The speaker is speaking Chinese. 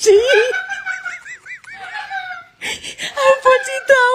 声。